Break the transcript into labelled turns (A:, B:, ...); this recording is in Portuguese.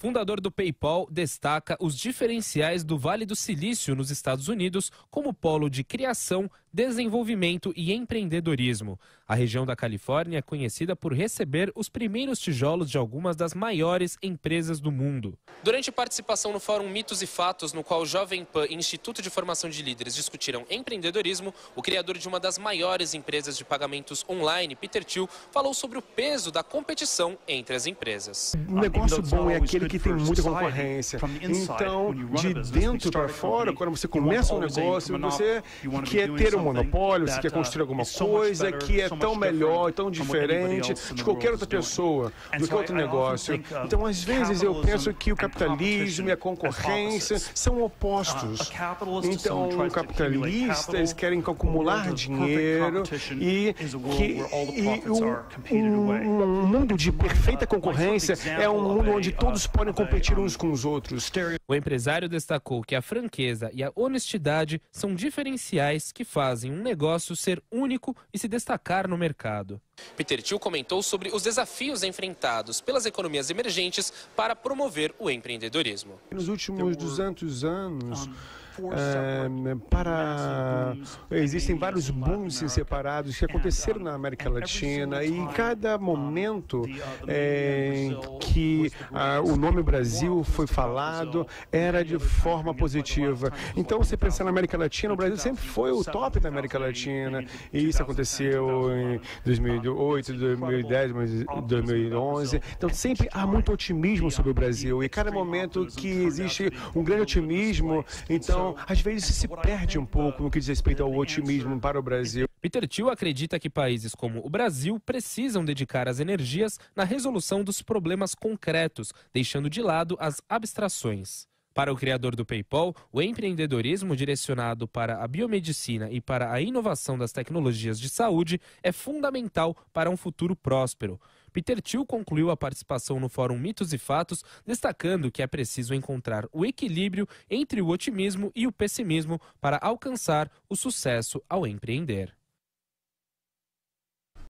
A: Fundador do PayPal destaca os diferenciais do Vale do Silício nos Estados Unidos como polo de criação, desenvolvimento e empreendedorismo. A região da Califórnia é conhecida por receber os primeiros tijolos de algumas das maiores empresas do mundo. Durante participação no Fórum Mitos e Fatos, no qual o Jovem Pan e Instituto de Formação de Líderes discutiram empreendedorismo, o criador de uma das maiores empresas de pagamentos online, Peter Thiel, falou sobre o peso da competição entre as empresas.
B: Um negócio bom é aquele que tem muita concorrência. Então, de dentro para fora, quando você começa um negócio, você quer ter um monopólio, você quer construir alguma coisa que é tão melhor, tão diferente de qualquer outra pessoa, do que outro negócio. Então, às vezes, eu penso que o capitalismo e a concorrência são opostos. Então, capitalistas querem acumular dinheiro e, que, e um, um mundo de perfeita concorrência é um mundo onde todos podem competir uns com os outros.
A: O empresário destacou que a franqueza e a honestidade são diferenciais que fazem um negócio ser único e se destacar no mercado. Peter Thiel comentou sobre os desafios enfrentados pelas economias emergentes para promover o empreendedorismo.
B: Nos últimos 200 anos, é, para existem vários booms separados que aconteceram na América Latina e em cada momento é, que ah, o nome Brasil foi falado era de forma positiva. Então, você pensar na América Latina, o Brasil sempre foi o top da América Latina e isso aconteceu em 2008, 2010, 2011. Então, sempre há muito otimismo sobre o Brasil e cada momento que existe um grande otimismo, então às vezes se perde um pouco no que diz respeito ao otimismo para o Brasil.
A: Peter Thiel acredita que países como o Brasil precisam dedicar as energias na resolução dos problemas concretos, deixando de lado as abstrações. Para o criador do PayPal, o empreendedorismo direcionado para a biomedicina e para a inovação das tecnologias de saúde é fundamental para um futuro próspero. Peter Thiel concluiu a participação no Fórum Mitos e Fatos, destacando que é preciso encontrar o equilíbrio entre o otimismo e o pessimismo para alcançar o sucesso ao empreender.